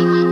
Bye.